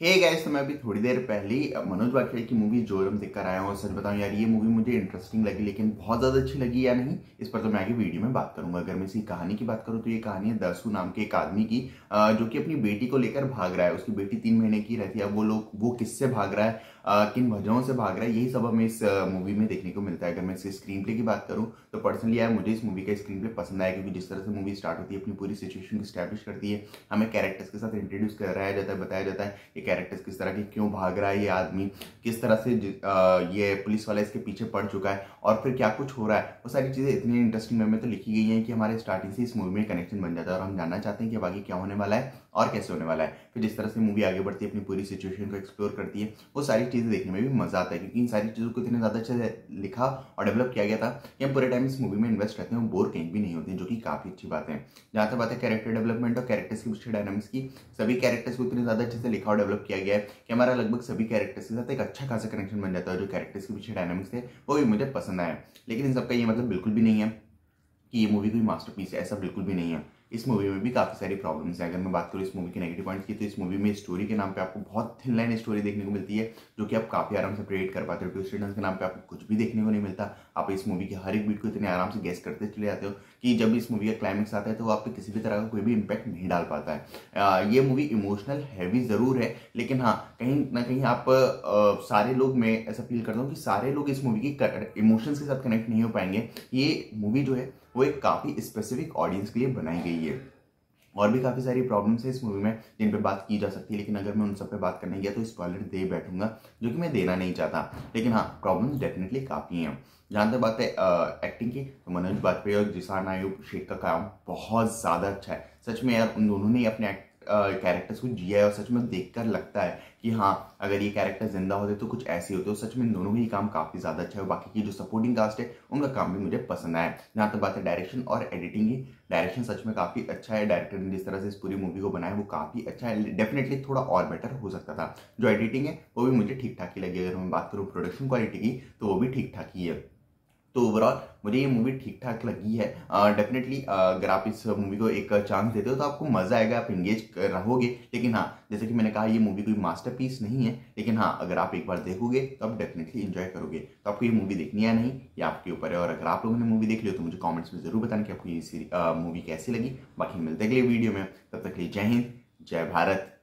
हे hey guys तो मैं अभी थोड़ी देर पहले मनोज वाजपेयी की मूवी जोरम देखकर आया हूँ सच बताऊँ यार, ये मूवी मुझे इंटरेस्टिंग लगी, लेकिन बहुत ज़्यादा अच्छी लगी या नहीं, इस पर तो मैं आगे वीडियो में बात करूँगा। अगर मैं इसी कहानी की बात करूँ तो ये कहानी है दसू नाम के एक आदमी की जो कि अपनी बेटी को लेकर भाग रहा है। उसकी बेटी तीन महीने की रहती है वो लोग, वो किससे भाग रहा है किन वजहों से भाग रहा है, यही सब हमें इस मूवी में देखने को मिलता है। इसके स्क्रीन प्ले की बात करूँ तो पर्सनली यार मुझे इस मूवी का स्क्रीन प्ले पसंद आया, क्योंकि जिस तरह से मूवी स्टार्ट होती है, अपनी पूरी सिचुएशन को स्टैब्लिश करती है, हमें कैरेक्टर्स के साथ इंट्रोड्यूस कराया जाता है, बताया जाता है ये कैरेक्टर्स किस तरह के क्यों भाग रहा है ये आदमी, किस तरह से ये पुलिस वाला इसके पीछे पड़ चुका है, और फिर क्या कुछ हो रहा है, वो सारी चीज़ें इतनी इंटरेस्टिंग में तो लिखी गई हैं कि हमारे स्टार्टिंग से इस मूवी में कनेक्शन बन जाता है, और हम जानना चाहते हैं कि बाकी क्या होने वाला है, और कैसे होने वाला है। फिर जिस तरह से मूवी आगे बढ़ती है, अपनी पूरी सिचुएशन को एक्सप्लोर करती है, वो सारी चीज़ें देखने में भी मज़ा आता है, क्योंकि इन सारी चीज़ों को इतने ज़्यादा अच्छे लिखा और डेवलप किया गया था, कि हम पूरे टाइम इस मूवी में इन्वेस्ट रहते हैं बोर कहीं भी नहीं होते, जो कि काफ़ी अच्छी बात है। जहाँ तक बात है कैरेक्टर डेवलपमेंट और कैरेक्टर्स की पीछे डायनामिक्स की, सभी कैरेक्टर्स को इतने ज़्यादा अच्छे से लिखा और डेवलप किया गया है, कि हमारा लगभग सभी कैरेक्टर्स के साथ एक अच्छा खासा कनेक्शन बन जाता है जो कैरेक्टर्स के पीछे डायनामिक्स थे, वो भी मुझे पसंद आया लेकिन इन सबका ये मतलब बिल्कुल भी नहीं है कि ये मूवी कोई मास्टरपीस है, ऐसा बिल्कुल भी नहीं है। इस मूवी में भी काफ़ी सारी प्रॉब्लम्स हैं। अगर मैं बात करूँ इस मूवी के नेगेटिव पॉइंट्स की तो इस मूवी में स्टोरी के नाम पे आपको बहुत थिन लाइन स्टोरी देखने को मिलती है, जो कि आप काफ़ी आराम से क्रिएट कर पाते हो ट्विस्ट के नाम पे आपको कुछ भी देखने को नहीं मिलता। आप इस मूवी के हर एक बीट को इतने आराम से गेस करते चले जाते हो कि जब इस मूवी का क्लाइमेक्स आता है तो आप पे किसी भी तरह का कोई भी इम्पैक्ट नहीं डाल पाता है। ये मूवी इमोशनल हैवी ज़रूर है, लेकिन हाँ कहीं ना कहीं आप सारे लोग, मैं ऐसा फील करता हूँ कि सारे लोग इस मूवी की इमोशंस के साथ कनेक्ट नहीं हो पाएँगे। ये मूवी जो है वो एक काफ़ी स्पेसिफिक ऑडियंस के लिए बनाई गई है। और भी काफ़ी सारी प्रॉब्लम्स है इस मूवी में, जिन पर बात की जा सकती है, लेकिन अगर मैं उन सब पे बात करने गया तो स्पॉइलर दे बैठूँगा, जो कि मैं देना नहीं चाहता। लेकिन हाँ प्रॉब्लम्स डेफिनेटली काफ़ी हैं। जहाँ तक बात है एक्टिंग की तो मनोज बाजपेयी और जिसान आयुब, शेख का काम बहुत ज़्यादा अच्छा है। सच में यार, उन दोनों ने अपने एक्ट कैरेक्टर्स को जिया है और सच में देखकर लगता है कि हाँ अगर ये कैरेक्टर ज़िंदा होते तो कुछ ऐसे होते। और सच में दोनों ही काम काफ़ी ज़्यादा अच्छा है। बाकी की जो सपोर्टिंग कास्ट है, उनका काम भी मुझे पसंद आया। जहाँ तक बात है डायरेक्शन और एडिटिंग की डायरेक्शन सच में काफ़ी अच्छा है। डायरेक्टर ने जिस तरह से इस पूरी मूवी को बनाया, वो काफ़ी अच्छा है। डेफिनेटली थोड़ा और बेटर हो सकता था। जो एडिटिंग है, वो भी मुझे ठीक ठाक ही लगी। अगर मैं बात करूँ प्रोडक्शन क्वालिटी की तो वो भी ठीक ठाक ही है। तो ओवरऑल मुझे ये मूवी ठीक ठाक लगी है। डेफिनेटली अगर आप इस मूवी को एक चांस देते हो तो आपको मज़ा आएगा, आप इंगेज रहोगे। लेकिन हाँ जैसे कि मैंने कहा, ये मूवी कोई मास्टरपीस नहीं है। लेकिन हाँ अगर आप एक बार देखोगे तो आप डेफिनेटली इंजॉय करोगे। तो आपको ये मूवी देखनी है नहीं, ये आपके ऊपर है। और अगर आप लोगों ने मूवी देख ली तो मुझे कॉमेंट्स में ज़रूर बताना कि आपको ये मूवी कैसी लगी। बाकी मिलते अगले वीडियो में। तब तक लिए जय हिंद, जय भारत।